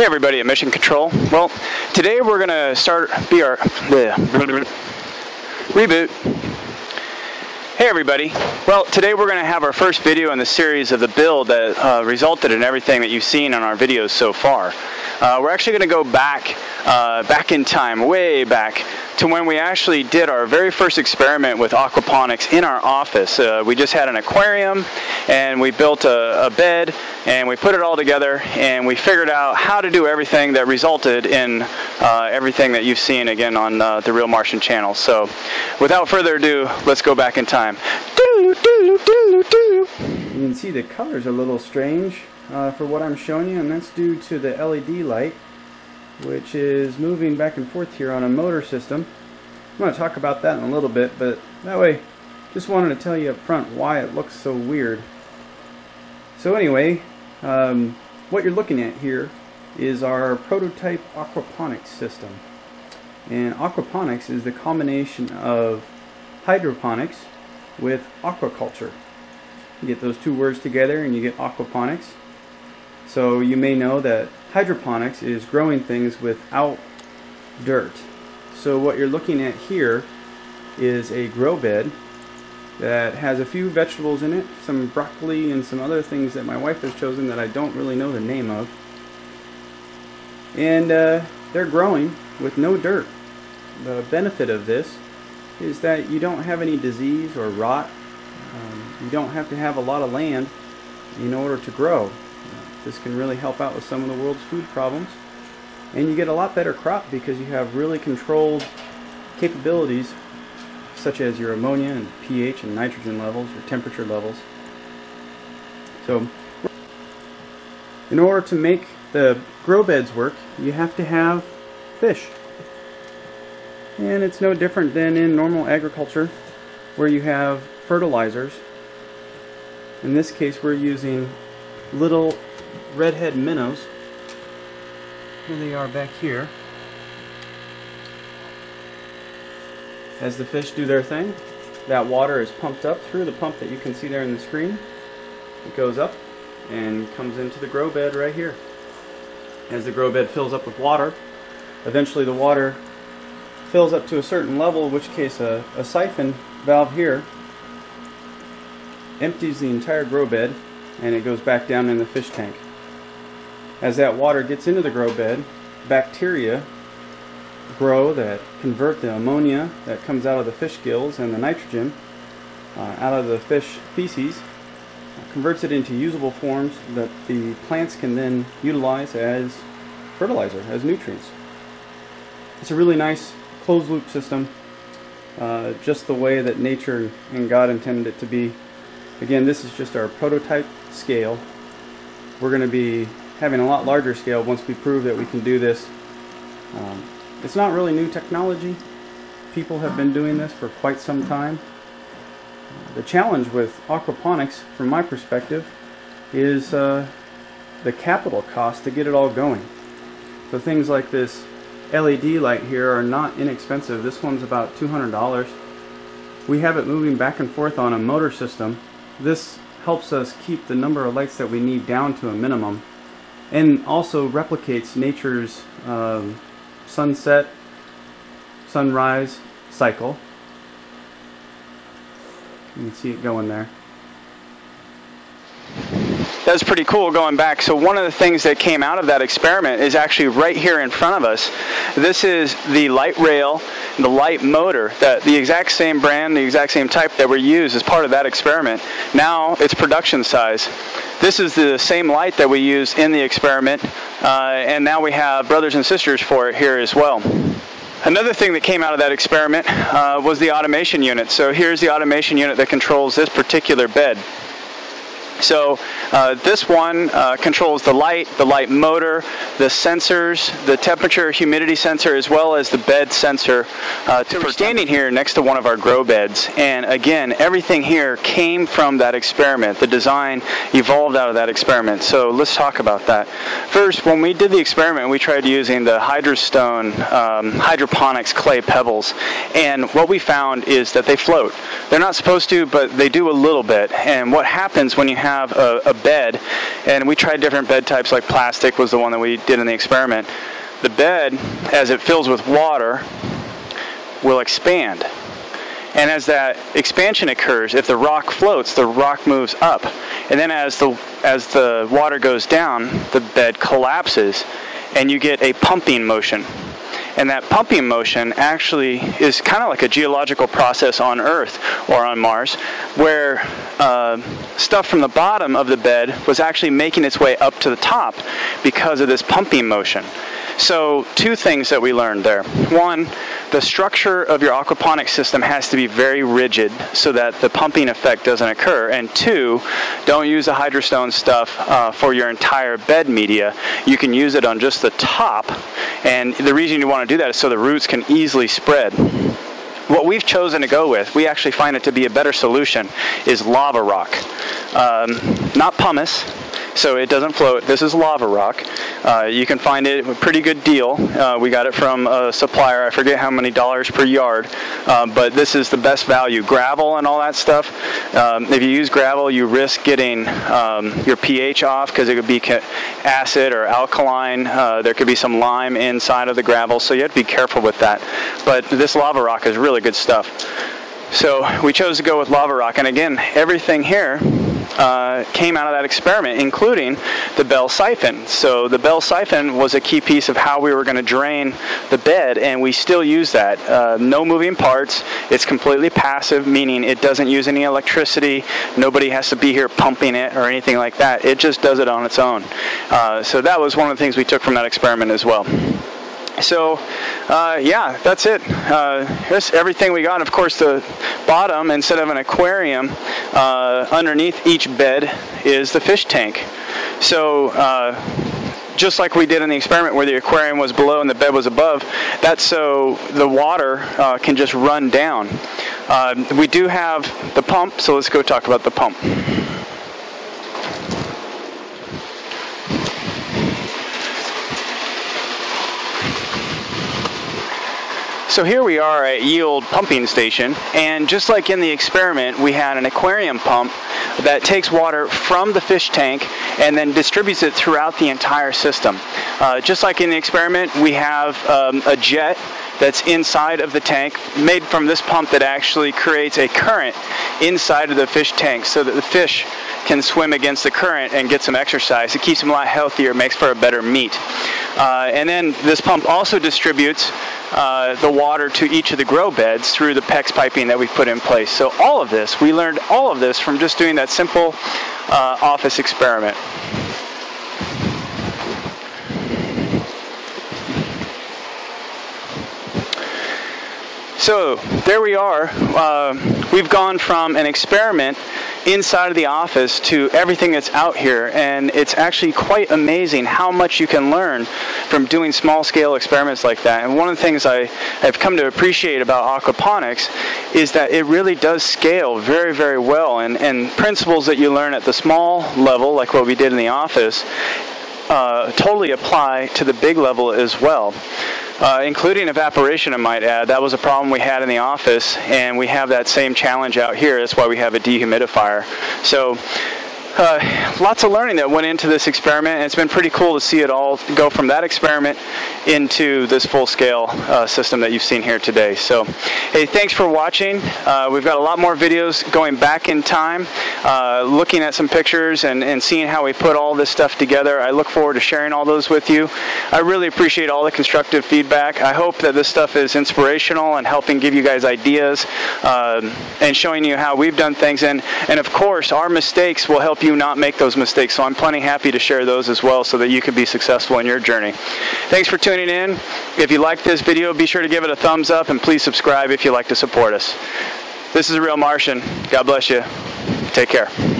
Hey everybody at Mission Control. Well, today we're going to start be our reboot. Hey everybody. Well, today we're going to have our first video in the series of the build that uh, resulted in everything that you've seen on our videos so far. Uh, we're actually going to go back, uh, back in time, way back, to when we actually did our very first experiment with aquaponics in our office. Uh, we just had an aquarium and we built a, a, bed and we put it all together and we figured out how to do everything that resulted in uh, everything that you've seen again on uh, the Real Martian channel. So without further ado, let's go back in time. You can see the colors are a little strange uh, for what I'm showing you and that's due to the LED light which is moving back and forth here on a motor system. I'm going to talk about that in a little bit, but that way, just wanted to tell you up front why it looks so weird. So anyway, um, what you're looking at here is our prototype aquaponics system. And aquaponics is the combination of hydroponics with aquaculture. You get those two words together and you get aquaponics. So you may know that hydroponics is growing things without dirt. So what you're looking at here is a grow bed that has a few vegetables in it, some broccoli and some other things that my wife has chosen that I don't really know the name of. And uh, they're growing with no dirt. The benefit of this is that you don't have any disease or rot. Um, you don't have to have a lot of land in order to grow. This can really help out with some of the world's food problems. And you get a lot better crop because you have really controlled capabilities such as your ammonia and pH and nitrogen levels, your temperature levels. So in order to make the grow beds work, you have to have fish. And it's no different than in normal agriculture where you have fertilizers. In this case we're using little redhead minnows. Here they are back here. As the fish do their thing, that water is pumped up through the pump that you can see there in the screen. It goes up and comes into the grow bed right here. As the grow bed fills up with water, eventually the water fills up to a certain level, in which case a, a siphon valve here empties the entire grow bed and it goes back down in the fish tank. As that water gets into the grow bed, bacteria grow that convert the ammonia that comes out of the fish gills and the nitrogen uh, out of the fish feces, converts it into usable forms that the plants can then utilize as fertilizer, as nutrients. It's a really nice closed loop system, uh, just the way that nature and God intended it to be. Again, this is just our prototype scale. We're going to be having a lot larger scale once we prove that we can do this. Um, it's not really new technology. People have been doing this for quite some time. The challenge with aquaponics, from my perspective, is uh, the capital cost to get it all going. So things like this LED light here are not inexpensive. This one's about $200. We have it moving back and forth on a motor system. This helps us keep the number of lights that we need down to a minimum and also replicates nature's um, sunset, sunrise cycle. You can see it going there. Was pretty cool going back. So one of the things that came out of that experiment is actually right here in front of us. This is the light rail the light motor, that the exact same brand, the exact same type that were used as part of that experiment. Now it's production size. This is the same light that we used in the experiment, uh, and now we have brothers and sisters for it here as well. Another thing that came out of that experiment uh, was the automation unit. So here's the automation unit that controls this particular bed. So uh, this one uh, controls the light, the light motor, the sensors, the temperature, humidity sensor, as well as the bed sensor. Uh, we're standing here next to one of our grow beds, and again, everything here came from that experiment. The design evolved out of that experiment. So let's talk about that. First, when we did the experiment, we tried using the Hydroton um, hydroponics clay pebbles, and what we found is that they float. They're not supposed to, but they do a little bit. And what happens when you have have a, a bed, and we tried different bed types, like plastic was the one that we did in the experiment. The bed, as it fills with water, will expand. And as that expansion occurs, if the rock floats, the rock moves up. And then as the as the water goes down, the bed collapses and you get a pumping motion. And that pumping motion actually is kind of like a geological process on Earth or on Mars, where uh, stuff from the bottom of the bed was actually making its way up to the top because of this pumping motion. So, two things that we learned there. One, the structure of your aquaponics system has to be very rigid so that the pumping effect doesn't occur. And two, don't use the Hydroton stuff uh, for your entire bed media. You can use it on just the top. And the reason you want to do that is so the roots can easily spread what we've chosen to go with, we actually find it to be a better solution, is lava rock. Um, not pumice, so it doesn't float. This is lava rock. Uh, you can find it a pretty good deal. Uh, we got it from a supplier. I forget how many dollars per yard, uh, but this is the best value. Gravel and all that stuff. Um, if you use gravel, you risk getting um, your pH off because it could be acid or alkaline. Uh, there could be some lime inside of the gravel, so you have to be careful with that. But this lava rock is really good stuff. So we chose to go with lava rock, and again, everything here uh, came out of that experiment, including the Bell siphon. So the Bell siphon was a key piece of how we were going to drain the bed, and we still use that. Uh, no moving parts. It's completely passive, meaning it doesn't use any electricity. Nobody has to be here pumping it or anything like that. It just does it on its own. Uh, so that was one of the things we took from that experiment as well. So, uh, yeah, that's it. Uh, here's everything we got. Of course, the bottom, instead of an aquarium, uh, underneath each bed is the fish tank. So, uh, just like we did in the experiment where the aquarium was below and the bed was above, that's so the water uh, can just run down. Uh, we do have the pump, so let's go talk about the pump. So here we are at Yield Pumping Station, and just like in the experiment, we had an aquarium pump that takes water from the fish tank and then distributes it throughout the entire system. Uh, just like in the experiment, we have um, a jet that's inside of the tank made from this pump that actually creates a current inside of the fish tank so that the fish can swim against the current and get some exercise. It keeps them a lot healthier, makes for a better meat. Uh, and then this pump also distributes uh, the water to each of the grow beds through the PEX piping that we've put in place. So all of this, we learned all of this from just doing that simple uh, office experiment. So there we are. Uh, we've gone from an experiment inside of the office to everything that's out here. And it's actually quite amazing how much you can learn from doing small scale experiments like that. And one of the things I have come to appreciate about aquaponics is that it really does scale very, very well. And, and principles that you learn at the small level, like what we did in the office, uh, totally apply to the big level as well uh, including evaporation, I might add. That was a problem we had in the office, and we have that same challenge out here. That's why we have a dehumidifier. So uh, lots of learning that went into this experiment, and it's been pretty cool to see it all go from that experiment into this full-scale uh, system that you've seen here today. So, hey, thanks for watching. Uh, we've got a lot more videos going back in time, uh, looking at some pictures and, and seeing how we put all this stuff together. I look forward to sharing all those with you. I really appreciate all the constructive feedback. I hope that this stuff is inspirational and helping give you guys ideas um, and showing you how we've done things. And, and of course, our mistakes will help you not make those mistakes. So I'm plenty happy to share those as well so that you can be successful in your journey. Thanks for tuning in. If you liked this video, be sure to give it a thumbs up and please subscribe if you'd like to support us. This is a Real Martian. God bless you. Take care.